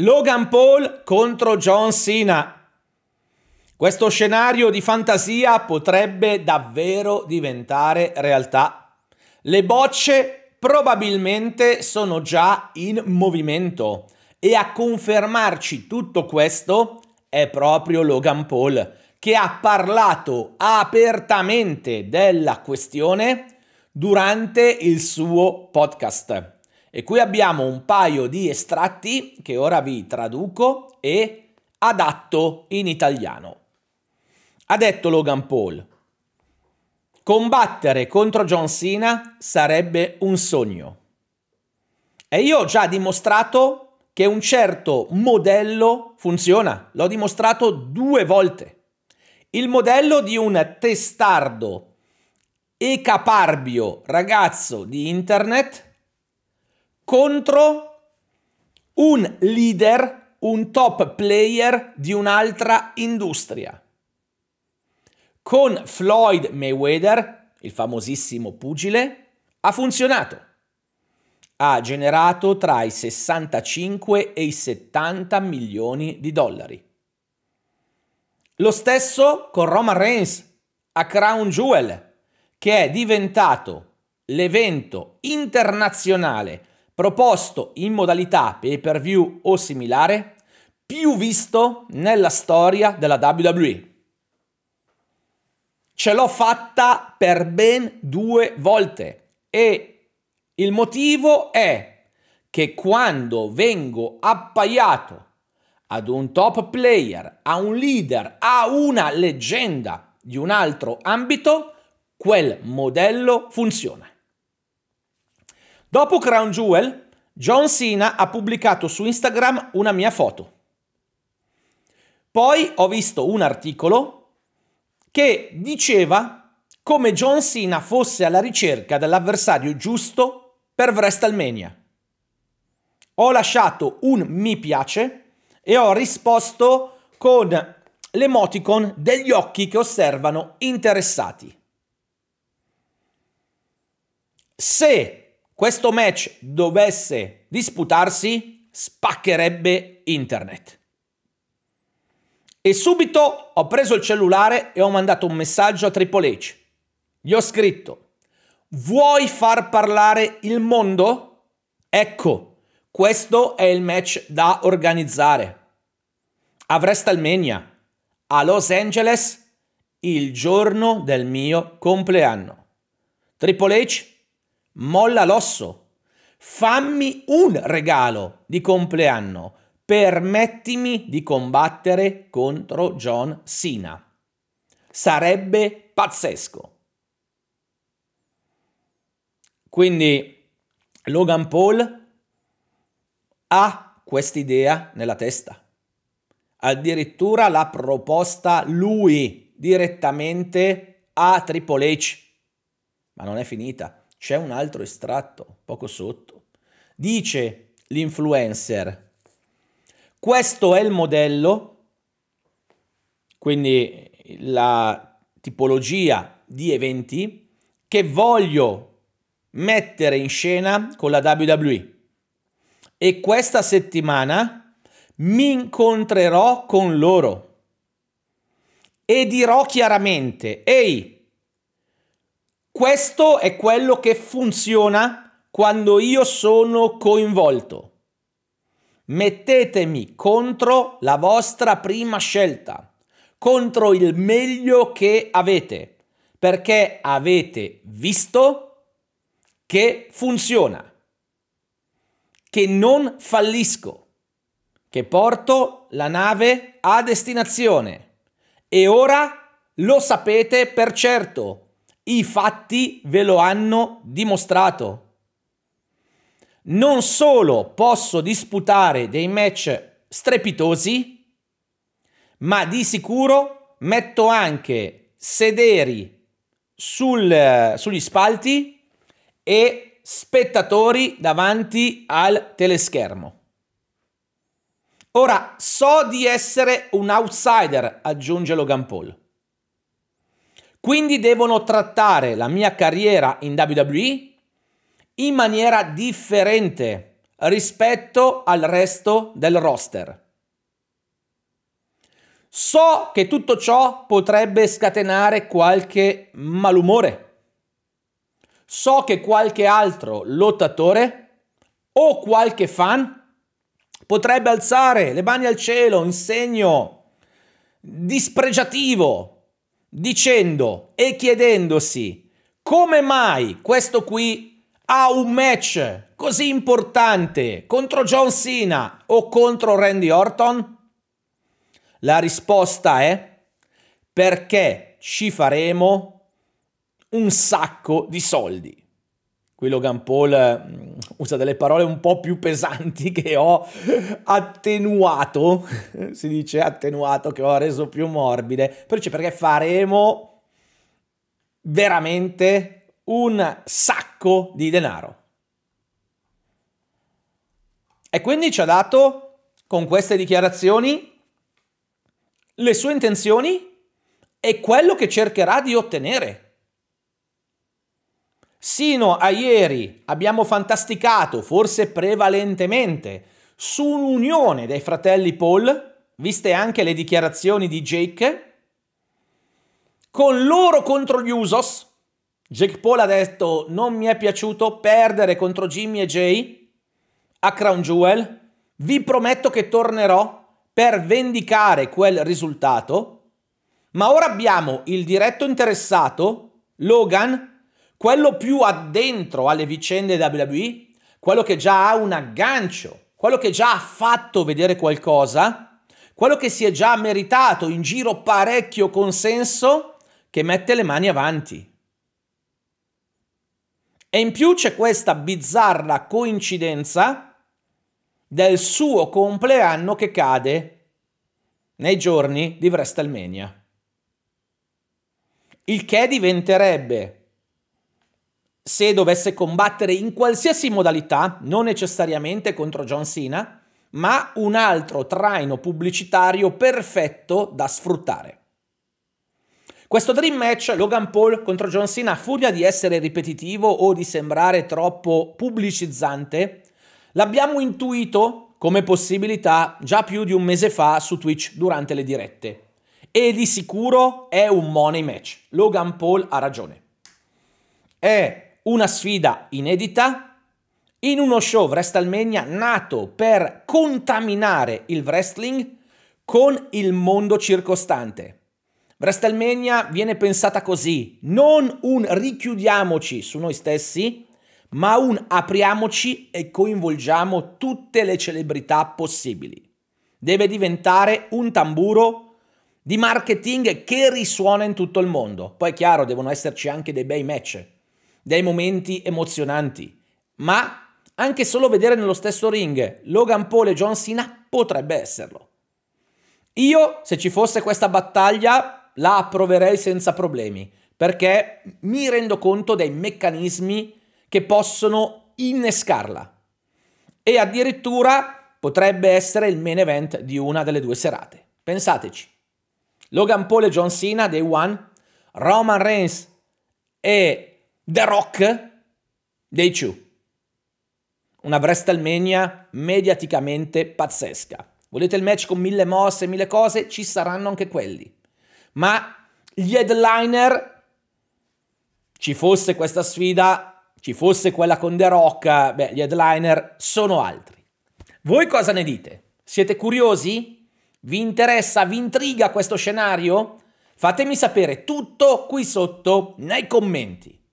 Logan Paul contro John Cena. Questo scenario di fantasia potrebbe davvero diventare realtà. Le bocce probabilmente sono già in movimento e a confermarci tutto questo è proprio Logan Paul che ha parlato apertamente della questione durante il suo podcast. E qui abbiamo un paio di estratti che ora vi traduco e adatto in italiano. Ha detto Logan Paul, combattere contro John Cena sarebbe un sogno. E io ho già dimostrato che un certo modello funziona, l'ho dimostrato due volte. Il modello di un testardo e caparbio ragazzo di internet contro un leader, un top player di un'altra industria. Con Floyd Mayweather, il famosissimo pugile, ha funzionato. Ha generato tra i 65 e i 70 milioni di dollari. Lo stesso con Roman Reigns a Crown Jewel, che è diventato l'evento internazionale proposto in modalità pay per view o similare, più visto nella storia della WWE. Ce l'ho fatta per ben due volte e il motivo è che quando vengo appaiato ad un top player, a un leader, a una leggenda di un altro ambito, quel modello funziona. Dopo Crown Jewel, John Cena ha pubblicato su Instagram una mia foto. Poi ho visto un articolo che diceva come John Cena fosse alla ricerca dell'avversario giusto per WrestleMania. Ho lasciato un mi piace e ho risposto con l'emoticon degli occhi che osservano interessati. Se questo match dovesse disputarsi, spaccherebbe internet. E subito ho preso il cellulare e ho mandato un messaggio a Triple H. Gli ho scritto, vuoi far parlare il mondo? Ecco, questo è il match da organizzare. A WrestleMania, a Los Angeles, il giorno del mio compleanno. Triple H molla l'osso. Fammi un regalo di compleanno. Permettimi di combattere contro John Cena. Sarebbe pazzesco. Quindi Logan Paul ha quest'idea nella testa. Addirittura l'ha proposta lui direttamente a Triple H. Ma non è finita c'è un altro estratto poco sotto. Dice l'influencer, questo è il modello, quindi la tipologia di eventi che voglio mettere in scena con la WWE. E questa settimana mi incontrerò con loro e dirò chiaramente, ehi, questo è quello che funziona quando io sono coinvolto. Mettetemi contro la vostra prima scelta, contro il meglio che avete, perché avete visto che funziona, che non fallisco, che porto la nave a destinazione. E ora lo sapete per certo i fatti ve lo hanno dimostrato. Non solo posso disputare dei match strepitosi, ma di sicuro metto anche sederi sul, sugli spalti e spettatori davanti al teleschermo. Ora so di essere un outsider, aggiunge Logan Paul. Quindi devono trattare la mia carriera in WWE in maniera differente rispetto al resto del roster. So che tutto ciò potrebbe scatenare qualche malumore. So che qualche altro lottatore o qualche fan potrebbe alzare le mani al cielo in segno dispregiativo, dicendo e chiedendosi come mai questo qui ha un match così importante contro John Cena o contro Randy Orton? La risposta è perché ci faremo un sacco di soldi. Qui Logan Paul mm, usa delle parole un po' più pesanti che ho attenuato, si dice attenuato, che ho reso più morbide, però dice perché faremo veramente un sacco di denaro. E quindi ci ha dato con queste dichiarazioni le sue intenzioni e quello che cercherà di ottenere. Sino a ieri abbiamo fantasticato, forse prevalentemente, su un'unione dei fratelli Paul, viste anche le dichiarazioni di Jake, con loro contro gli Usos. Jake Paul ha detto non mi è piaciuto perdere contro Jimmy e Jay a Crown Jewel, vi prometto che tornerò per vendicare quel risultato, ma ora abbiamo il diretto interessato, Logan, quello più addentro alle vicende WWE, quello che già ha un aggancio, quello che già ha fatto vedere qualcosa, quello che si è già meritato in giro parecchio consenso, che mette le mani avanti. E in più c'è questa bizzarra coincidenza del suo compleanno che cade nei giorni di WrestleMania. Il che diventerebbe, se dovesse combattere in qualsiasi modalità, non necessariamente contro John Cena, ma un altro traino pubblicitario perfetto da sfruttare. Questo Dream Match Logan Paul contro John Cena, a furia di essere ripetitivo o di sembrare troppo pubblicizzante, L'abbiamo intuito come possibilità già più di un mese fa su Twitch durante le dirette. E di sicuro è un money match. Logan Paul ha ragione. È una sfida inedita in uno show WrestleMania nato per contaminare il wrestling con il mondo circostante. WrestleMania viene pensata così, non un richiudiamoci su noi stessi, ma un apriamoci e coinvolgiamo tutte le celebrità possibili. Deve diventare un tamburo di marketing che risuona in tutto il mondo. Poi è chiaro, devono esserci anche dei bei match, dei momenti emozionanti, ma anche solo vedere nello stesso ring Logan Paul e John Cena potrebbe esserlo. Io, se ci fosse questa battaglia, la approverei senza problemi, perché mi rendo conto dei meccanismi che possono innescarla. E addirittura potrebbe essere il main event di una delle due serate. Pensateci. Logan Paul e John Cena, Day One, Roman Reigns e The Rock, Day Two. Una WrestleMania mediaticamente pazzesca. Volete il match con mille mosse, mille cose? Ci saranno anche quelli. Ma gli headliner, ci fosse questa sfida, ci fosse quella con The Rock, beh, gli headliner sono altri. Voi cosa ne dite? Siete curiosi? Vi interessa, vi intriga questo scenario? Fatemi sapere tutto qui sotto nei commenti.